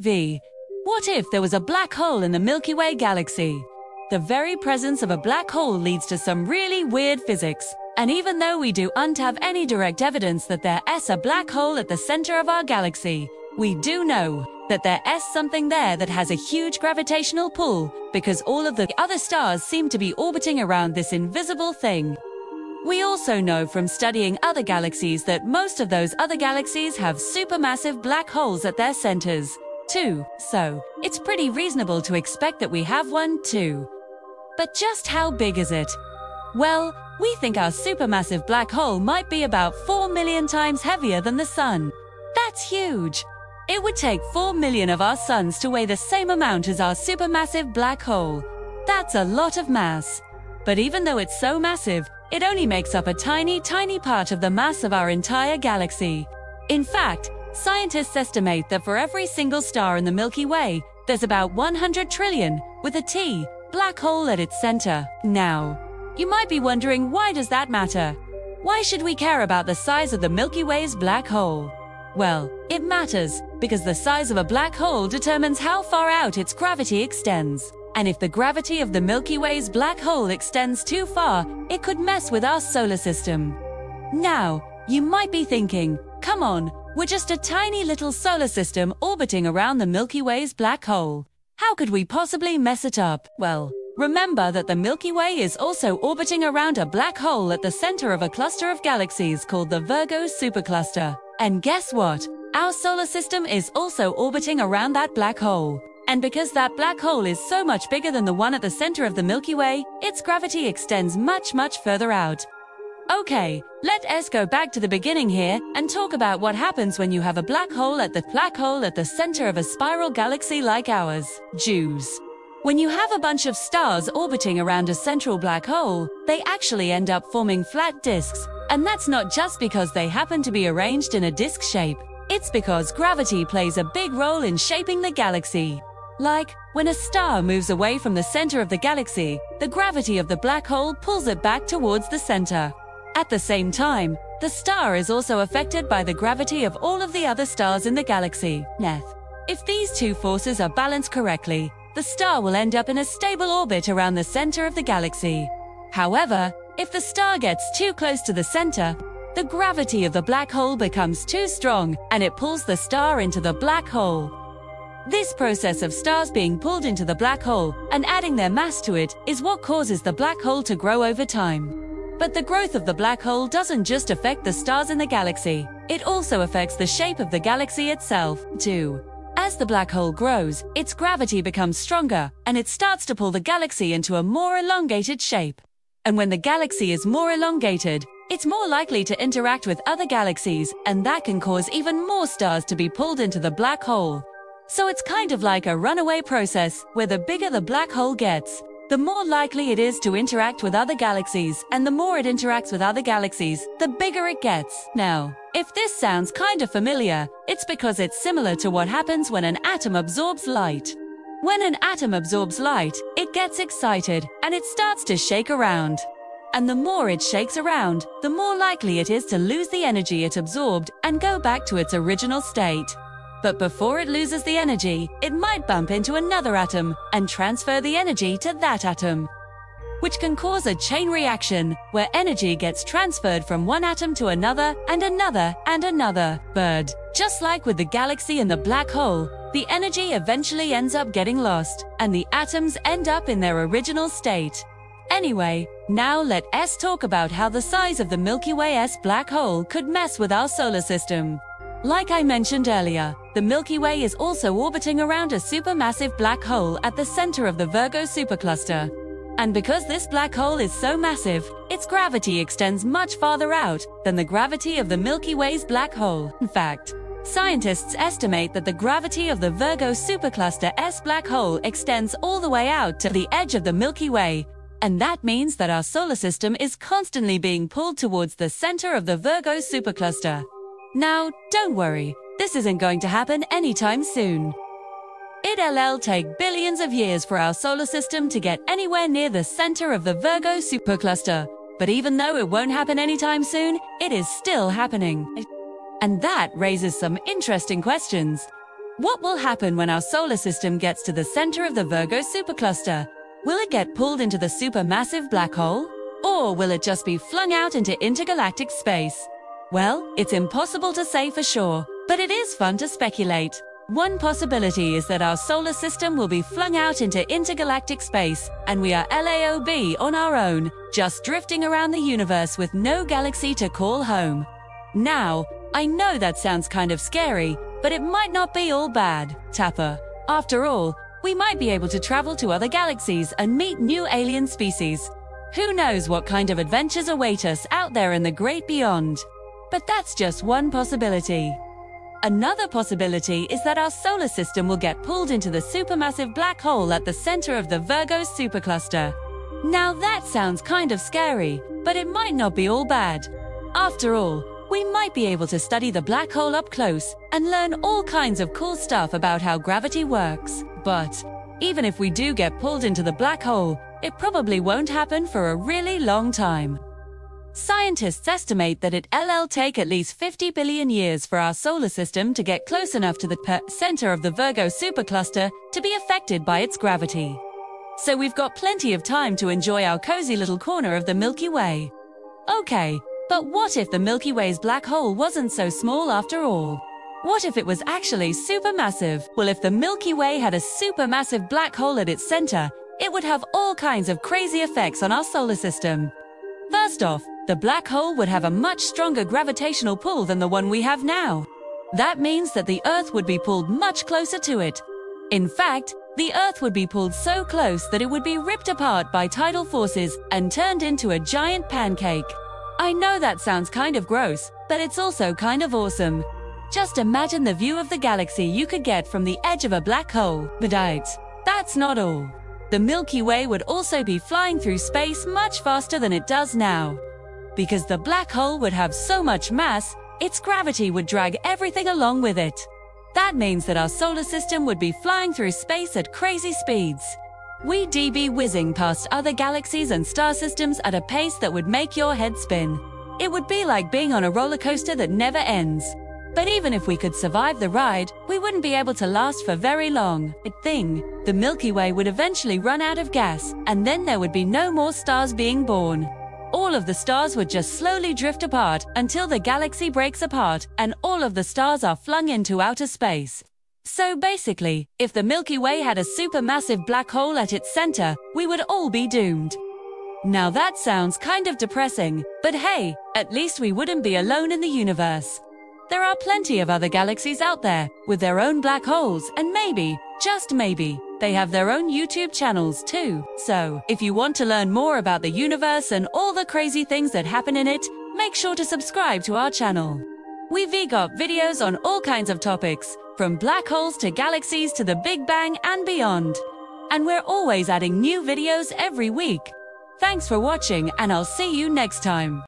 V. What if there was a black hole in the Milky Way galaxy? The very presence of a black hole leads to some really weird physics. And even though we do not have any direct evidence that there is a black hole at the center of our galaxy, we do know that there is something there that has a huge gravitational pull because all of the other stars seem to be orbiting around this invisible thing. We also know from studying other galaxies that most of those other galaxies have supermassive black holes at their centers, so it's pretty reasonable to expect that we have one too. But just how big is it? Well, we think our supermassive black hole might be about 4 million times heavier than the Sun. That's huge! It would take 4 million of our suns to weigh the same amount as our supermassive black hole. That's a lot of mass. But even though it's so massive, it only makes up a tiny, tiny part of the mass of our entire galaxy. In fact, scientists estimate that for every single star in the Milky Way, there's about 100 trillion, with a T, black hole at its center. Now, you might be wondering why does that matter? Why should we care about the size of the Milky Way's black hole? Well, it matters because the size of a black hole determines how far out its gravity extends. And if the gravity of the Milky Way's black hole extends too far, it could mess with our solar system. Now, you might be thinking, come on, we're just a tiny little solar system orbiting around the Milky Way's black hole. How could we possibly mess it up? Well, remember that the Milky Way is also orbiting around a black hole at the center of a cluster of galaxies called the Virgo supercluster. And guess what? Our solar system is also orbiting around that black hole. And because that black hole is so much bigger than the one at the center of the Milky Way, its gravity extends much, much further out. Okay, let us go back to the beginning here and talk about what happens when you have a black hole at the black hole at the center of a spiral galaxy like ours, Jews. When you have a bunch of stars orbiting around a central black hole, they actually end up forming flat disks, and that's not just because they happen to be arranged in a disk shape. It's because gravity plays a big role in shaping the galaxy. Like, when a star moves away from the center of the galaxy, the gravity of the black hole pulls it back towards the center. At the same time, the star is also affected by the gravity of all of the other stars in the galaxy, Neth. If these two forces are balanced correctly, the star will end up in a stable orbit around the center of the galaxy. However, if the star gets too close to the center, the gravity of the black hole becomes too strong and it pulls the star into the black hole. This process of stars being pulled into the black hole and adding their mass to it is what causes the black hole to grow over time. But the growth of the black hole doesn't just affect the stars in the galaxy, it also affects the shape of the galaxy itself, too. As the black hole grows, its gravity becomes stronger and it starts to pull the galaxy into a more elongated shape. And when the galaxy is more elongated, it's more likely to interact with other galaxies, and that can cause even more stars to be pulled into the black hole. So it's kind of like a runaway process, where the bigger the black hole gets, the more likely it is to interact with other galaxies, and the more it interacts with other galaxies, the bigger it gets. Now, if this sounds kind of familiar, it's because it's similar to what happens when an atom absorbs light. When an atom absorbs light, it gets excited, and it starts to shake around. And the more it shakes around, the more likely it is to lose the energy it absorbed and go back to its original state. But before it loses the energy, it might bump into another atom and transfer the energy to that atom. Which can cause a chain reaction where energy gets transferred from one atom to another and another and another. But just like with the galaxy and the black hole, the energy eventually ends up getting lost and the atoms end up in their original state. Anyway, now let us talk about how the size of the Milky Way's black hole could mess with our solar system. Like I mentioned earlier, the Milky Way is also orbiting around a supermassive black hole at the center of the Virgo supercluster. And because this black hole is so massive, its gravity extends much farther out than the gravity of the Milky Way's black hole. In fact, scientists estimate that the gravity of the Virgo supercluster S black hole extends all the way out to the edge of the Milky Way, and that means that our solar system is constantly being pulled towards the center of the Virgo supercluster. Now, don't worry, this isn't going to happen anytime soon. It'll take billions of years for our solar system to get anywhere near the center of the Virgo supercluster. But even though it won't happen anytime soon, it is still happening. And that raises some interesting questions. What will happen when our solar system gets to the center of the Virgo supercluster? Will it get pulled into the supermassive black hole? Or will it just be flung out into intergalactic space? Well, it's impossible to say for sure, but it is fun to speculate. One possibility is that our solar system will be flung out into intergalactic space, and we are LAOB on our own, just drifting around the universe with no galaxy to call home. Now, I know that sounds kind of scary, but it might not be all bad, Tapper. After all, we might be able to travel to other galaxies and meet new alien species. Who knows what kind of adventures await us out there in the great beyond? But that's just one possibility. Another possibility is that our solar system will get pulled into the supermassive black hole at the center of the Virgo supercluster. Now that sounds kind of scary, but it might not be all bad. After all, we might be able to study the black hole up close and learn all kinds of cool stuff about how gravity works. But even if we do get pulled into the black hole, it probably won't happen for a really long time. Scientists estimate that it'll take at least 50 billion years for our solar system to get close enough to the center of the Virgo supercluster to be affected by its gravity. So we've got plenty of time to enjoy our cozy little corner of the Milky Way. Okay, but what if the Milky Way's black hole wasn't so small after all? What if it was actually supermassive? Well, if the Milky Way had a supermassive black hole at its center, it would have all kinds of crazy effects on our solar system. First off, the black hole would have a much stronger gravitational pull than the one we have now. That means that the Earth would be pulled much closer to it. In fact, the Earth would be pulled so close that it would be ripped apart by tidal forces and turned into a giant pancake. I know that sounds kind of gross, but it's also kind of awesome. Just imagine the view of the galaxy you could get from the edge of a black hole. But that's not all. The Milky Way would also be flying through space much faster than it does now. Because the black hole would have so much mass, its gravity would drag everything along with it. That means that our solar system would be flying through space at crazy speeds. We'd be whizzing past other galaxies and star systems at a pace that would make your head spin. It would be like being on a roller coaster that never ends. But even if we could survive the ride, we wouldn't be able to last for very long. Thing, the Milky Way would eventually run out of gas, and then there would be no more stars being born. All of the stars would just slowly drift apart until the galaxy breaks apart and all of the stars are flung into outer space. So basically, if the Milky Way had a supermassive black hole at its center, we would all be doomed. Now that sounds kind of depressing, but hey, at least we wouldn't be alone in the universe. There are plenty of other galaxies out there with their own black holes, and maybe, just maybe, they have their own YouTube channels too. So, if you want to learn more about the universe and all the crazy things that happen in it, make sure to subscribe to our channel. We've got videos on all kinds of topics, from black holes to galaxies to the Big Bang and beyond. And we're always adding new videos every week. Thanks for watching and I'll see you next time.